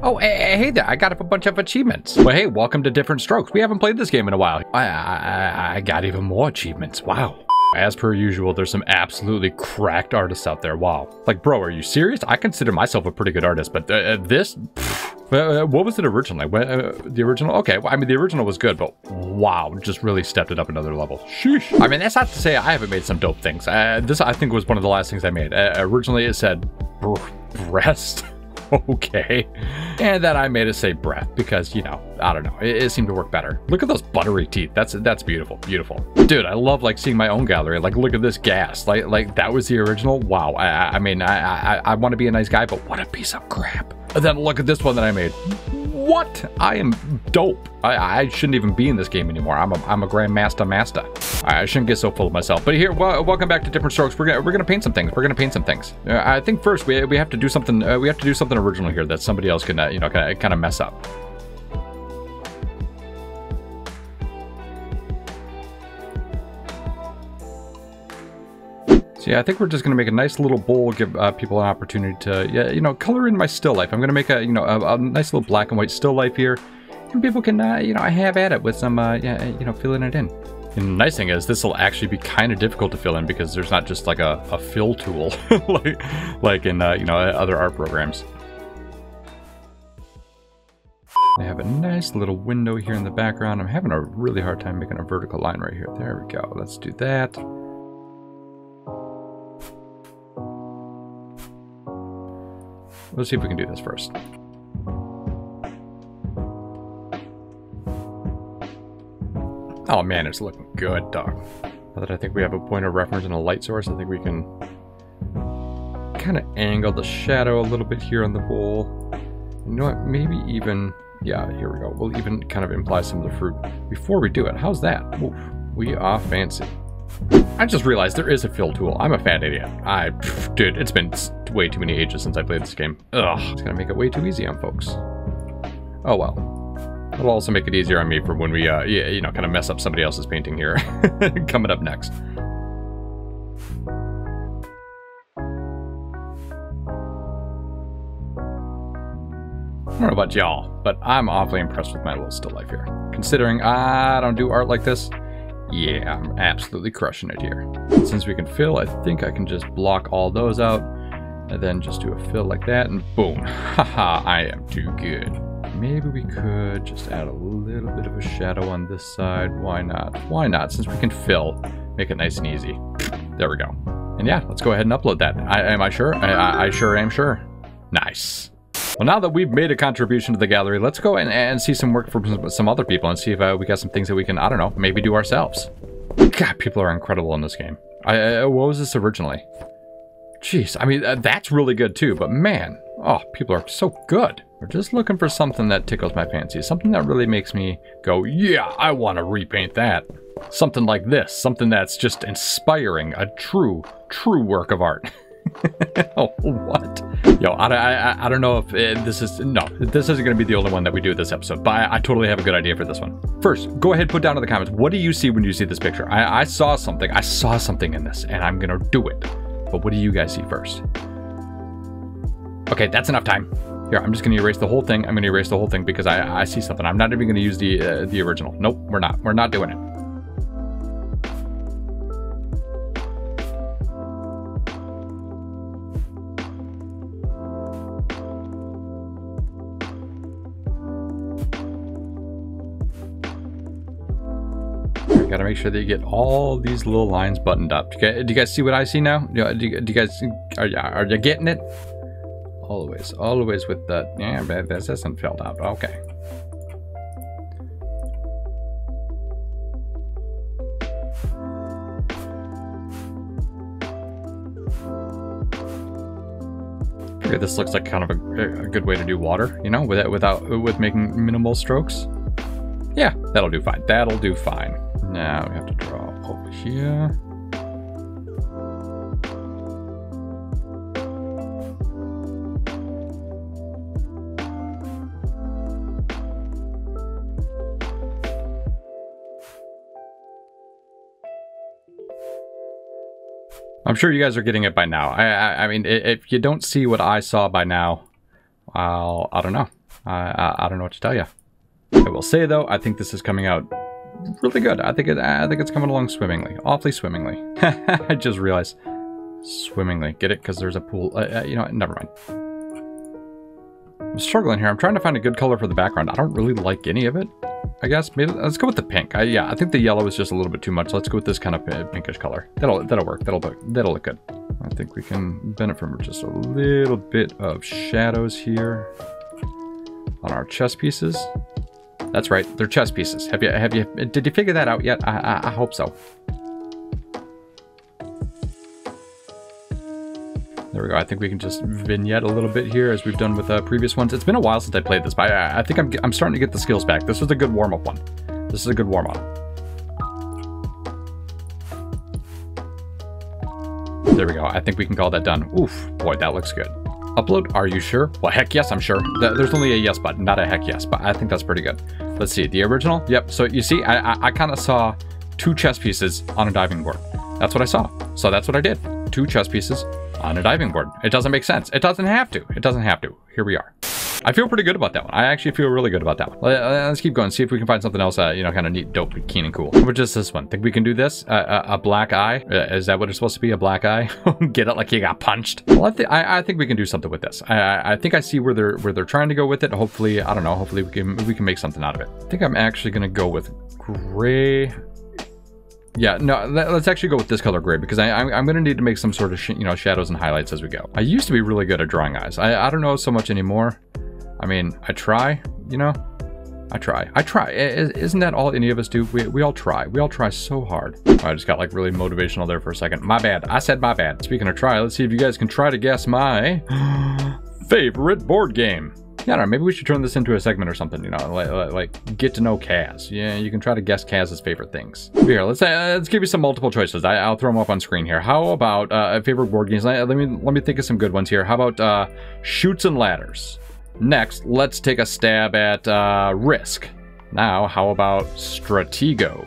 Oh, hey, hey there, I got up a bunch of achievements. Well, hey, welcome to Different Strokes. We haven't played this game in a while. I, I, I got even more achievements. Wow. As per usual, there's some absolutely cracked artists out there. Wow. Like, bro, are you serious? I consider myself a pretty good artist, but uh, uh this... uh, what was it originally? Uh, the original? Okay, well, I mean, the original was good, but wow, just really stepped it up another level. Sheesh. I mean, that's not to say I haven't made some dope things. Uh, this, I think, was one of the last things I made. Uh, originally, it said breast. okay. And then I made it say breath because, you know, I don't know. It, it, seemed to work better. Look at those buttery teeth. That's that's beautiful. Beautiful. Dude, I love like seeing my own gallery. Like, look at this gas. Like, like that was the original. Wow. I, I mean, I, I, I want to be a nice guy, but what a piece of crap. And then look at this one that I made. What? I am dope. I, I shouldn't even be in this game anymore. I'm a, I'm a grandmaster master. I shouldn't get so full of myself. But here, well, welcome back to Different Strokes. We're gonna we're gonna paint some things. We're gonna paint some things. Uh, I think first we, we have to do something. Uh, we have to do something original here that somebody else can uh, you know kind of mess up. So yeah, I think we're just to make a nice little bowl, give uh, people an opportunity to, yeah, you know, color in my still life. I'm to make a, you know, a, a, nice little black and white still life here. And people can, uh, you know, I have at it with some, uh, yeah, you know, filling it in. And the nice thing is this will actually be kind of difficult to fill in because there's not just like a, a fill tool like, like in, uh, you know, other art programs. I have a nice little window here in the background. I'm having a really hard time making a vertical line right here. There we go. Let's do that. Let's see if we can do this first. Oh man, it's looking good, dog. Now that I think we have a point of reference and a light source, I think we can kind of angle the shadow a little bit here on the bowl. You know what, maybe even, yeah, here we go. We'll even kind of imply some of the fruit before we do it. How's that? Oof, we are fancy. I just realized there is a fill tool. I'm a fat idiot. I, pff, dude, it's been way too many ages since I played this game. Ugh, it's gonna make it way too easy on folks. Oh well. It'll also make it easier on me for when we, uh, yeah, you know, kind of mess up somebody else's painting here. Coming up next. I don't know about y'all, but I'm awfully impressed with my little still life here. Considering I don't do art like this, yeah, I'm absolutely crushing it here. Since we can fill, I think I can just block all those out, and then just do a fill like that, and boom. Haha, I am too good. Maybe we could just add a little bit of a shadow on this side. Why not? Why not? Since we can fill, make it nice and easy. There we go. And yeah, let's go ahead and upload that. I, am I sure? I, I, I sure am sure. Nice. Well, now that we've made a contribution to the gallery, let's go and, and see some work from some other people and see if uh, we got some things that we can, I don't know, maybe do ourselves. God, people are incredible in this game. I, uh, what was this originally? Jeez, I mean, uh, that's really good too, but man, oh, people are so good. We're just looking for something that tickles my fancy, something that really makes me go, yeah, I want to repaint that. Something like this, something that's just inspiring, a true, true work of art. oh, what? Yo, I, I, I don't know if uh, this is, no, this isn't going to be the only one that we do this episode, but I, I, totally have a good idea for this one. First, go ahead, put down in the comments, what do you see when you see this picture? I, I saw something, I saw something in this, and I'm going to do it. But what do you guys see first? Okay, that's enough time. Here, I'm just to erase the whole thing. I'm to erase the whole thing because I, I see something. I'm not even to use the uh, the original. Nope, we're not. We're not doing it. Got to make sure that you get all these little lines buttoned up. Do you guys, do you guys see what I see now? Do you, do you guys, are, are you getting it? Always, always with that. Yeah, but this isn't filled out. Okay. Okay, this looks like kind of a, a good way to do water, you know, without without with making minimal strokes. Yeah, that'll do fine. That'll do fine. Now we have to draw over here. I'm sure you guys are getting it by now. I, I, I mean, if you don't see what I saw by now, I'll, I don't know. I, I, I don't know what to tell you. I will say though, I think this is coming out really good. I think it, I think it's coming along swimmingly, awfully swimmingly. I just realized swimmingly. Get it? Because there's a pool. Uh, uh, you know, never mind. I'm struggling here. I'm trying to find a good color for the background. I don't really like any of it. I guess maybe let's go with the pink. I, yeah, I think the yellow is just a little bit too much. Let's go with this kind of pinkish color. That'll that'll work. That'll look that'll look good. I think we can benefit from just a little bit of shadows here on our chess pieces. That's right, they're chess pieces. Have you have you did you figure that out yet? I I, I hope so. There we go. I think we can just vignette a little bit here as we've done with uh, previous ones. It's been a while since I played this, but I, I think I'm, I'm starting to get the skills back. This was a good warm-up one. This is a good warm-up. There we go. I think we can call that done. Oof. Boy, that looks good. Upload? Are you sure? Well, heck yes, I'm sure. There's only a yes button, not a heck yes, but I think that's pretty good. Let's see. The original? Yep. So you see, I, I, I kind of saw two chess pieces on a diving board. That's what I saw. So that's what I did. Two chess pieces on a diving board. It doesn't make sense. It doesn't have to. It doesn't have to. Here we are. I feel pretty good about that one. I actually feel really good about that one. Let's keep going. See if we can find something else, uh, you know, kind of neat, dope, keen, and cool. What is this one? Think we can do this? Uh, a, a, black eye? Uh, is that what it's supposed to be? A black eye? Get it like you got punched? Well, I, th I, I, think we can do something with this. I, I think I see where they're where they're trying to go with it. Hopefully, I don't know. Hopefully, we can we can make something out of it. I think I'm actually gonna go with gray yeah, no, let's actually go with this color gray because I, I'm, I'm going to need to make some sort of, you know, shadows and highlights as we go. I used to be really good at drawing eyes. I, I don't know so much anymore. I mean, I try, you know, I try. I try. Isn't that all any of us do? We, we all try. We all try so hard. I just got like really motivational there for a second. My bad. I said my bad. Speaking of try, let's see if you guys can try to guess my favorite board game. Yeah, I don't know, maybe we should turn this into a segment or something, you know, like, like get to know Kaz. Yeah, you can try to guess Kaz's favorite things. Here, let's uh, let's give you some multiple choices. I, will throw them up on screen here. How about uh, favorite board games? Let me let me think of some good ones here. How about uh, Chutes and Ladders? Next, let's take a stab at uh, Risk. Now, how about Stratego?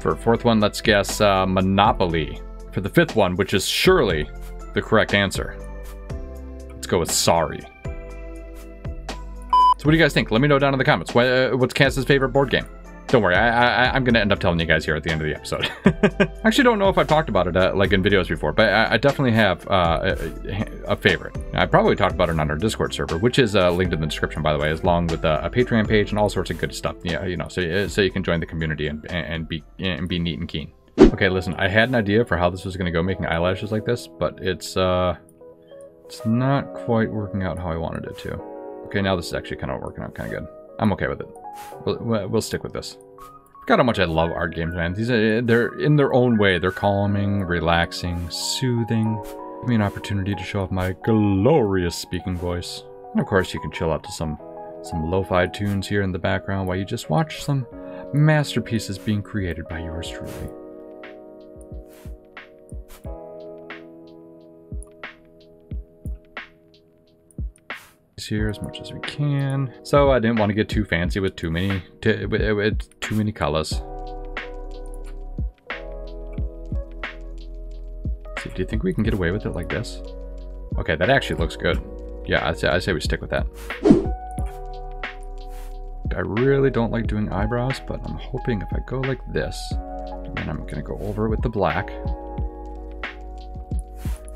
For fourth one, let's guess uh, Monopoly. For the fifth one, which is surely the correct answer, let's go with Sorry. So what do you guys think? Let me know down in the comments. What, uh, what's Kaz's favorite board game? Don't worry, I, am going to end up telling you guys here at the end of the episode. I actually don't know if I've talked about it uh, like in videos before, but I, I definitely have uh, a, favorite. I probably talked about it on our Discord server, which is uh, linked in the description, by the way, along with uh, a Patreon page and all sorts of good stuff. Yeah, you know, so uh, so you can join the community and and be and be neat and keen. Okay, listen, I had an idea for how this was going to go, making eyelashes like this, but it's uh, it's not quite working out how I wanted it to. Okay, now this is actually kind of working out kind of good. I'm okay with it. We'll, we'll stick with this. God, how much I love art games, man. These are, they're in their own way. They're calming, relaxing, soothing. Give me an opportunity to show off my glorious speaking voice. And of course, you can chill out to some some lo-fi tunes here in the background while you just watch some masterpieces being created by yours truly. here as much as we can. So I didn't want to get too fancy with too many, with too many colors. Do you think we can get away with it like this? Okay, that actually looks good. Yeah, I say, I say we stick with that. I really don't like doing eyebrows, but I'm hoping if I go like this, then I'm gonna go over it with the black.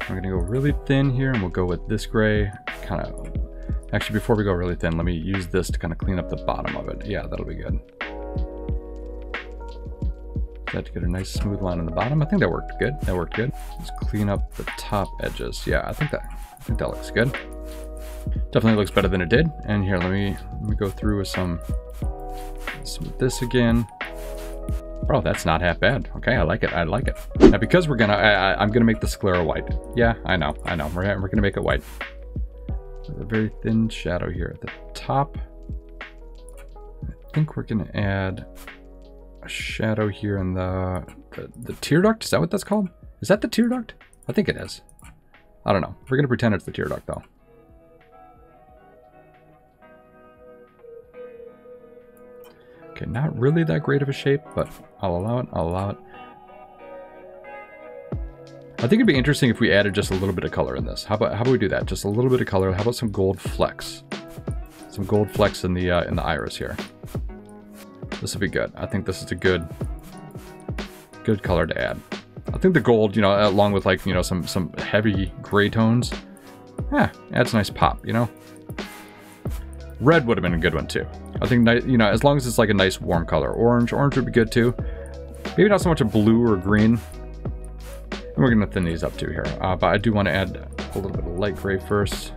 I'm gonna go really thin here and we'll go with this gray, kind of Actually, before we go really thin, let me use this to kind of clean up the bottom of it. Yeah, that'll be good. Got to get a nice smooth line on the bottom. I think that worked good. That worked good. Let's clean up the top edges. Yeah, I think that I think that looks good. Definitely looks better than it did. And here, let me let me go through with some some this again. Bro, that's not half bad. Okay, I like it. I like it. Now, because we're gonna, I, I'm gonna make the sclera white. Yeah, I know. I know. We're we're gonna make it white a very thin shadow here at the top. I think we're to add a shadow here in the, the, the tear duct. Is that what that's called? Is that the tear duct? I think it is. I don't know. We're going to pretend it's the tear duct though. Okay, not really that great of a shape, but I'll allow it. I'll allow it. I think it'd be interesting if we added just a little bit of color in this. How about how about we do that? Just a little bit of color. How about some gold flecks? some gold flecks in the uh, in the iris here. This would be good. I think this is a good good color to add. I think the gold, you know, along with like, you know, some some heavy gray tones, yeah, adds a nice pop, you know? Red would have been a good one too. I think, you know, as long as it's like a nice warm color. Orange, orange would be good too. Maybe not so much a blue or green. And we're to thin these up too here. Uh, but I do want to add a little bit of light gray first.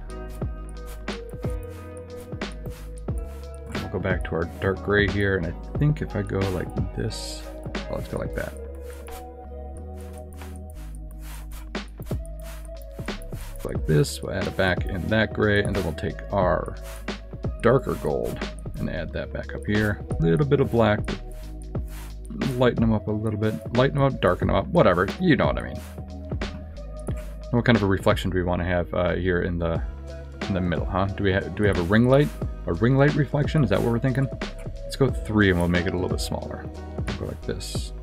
Back to our dark gray here. And I think if I go like this, oh, let's go like that. Like this, we'll add it back in that gray, and then we'll take our darker gold and add that back up here. A little bit of black, lighten them up a little bit, lighten them up, darken them up, whatever, you know what I mean. What kind of a reflection do we want to have uh, here in the in the middle, huh? Do we have do we have a ring light? A ring light reflection? Is that what we're thinking? Let's go three and we'll make it a little bit smaller. We'll go like this.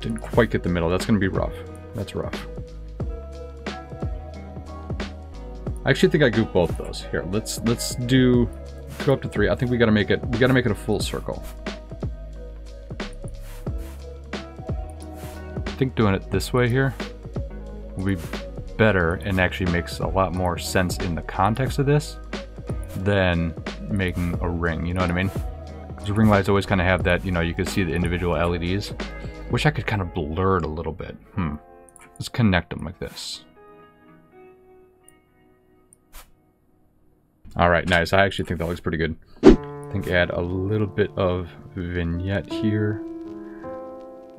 Didn't quite get the middle. That's going to be rough. That's rough. I actually think I goofed both those. Here, let's let's do go up to three. I think we gotta make it we gotta make it a full circle. I think doing it this way here will be better and actually makes a lot more sense in the context of this than making a ring, you know what I mean? Because ring lights always kind of have that, you know, you can see the individual LEDs. Wish I could kind of blur it a little bit. Hmm. Let's connect them like this. Alright, nice. I actually think that looks pretty good. I think add a little bit of vignette here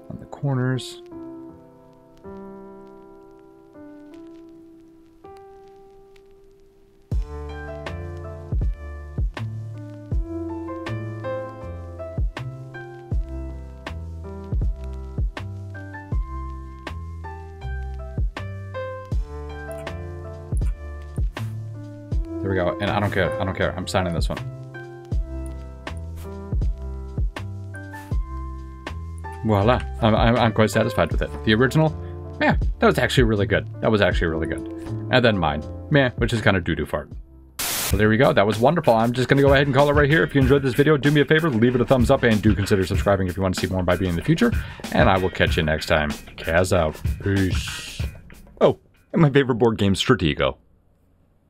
on the corners. Go. And I don't care. I don't care. I'm signing this one. Voila. I'm, I'm, I'm quite satisfied with it. The original, yeah, that was actually really good. That was actually really good. And then mine, meh, which is kind of doo-doo fart. So there we go. That was wonderful. I'm just going to go ahead and call it right here. If you enjoyed this video, do me a favor, leave it a thumbs up, and do consider subscribing if you want to see more by being in the future. And I will catch you next time. Kaz out. Peace. Oh, and my favorite board game, Stratego.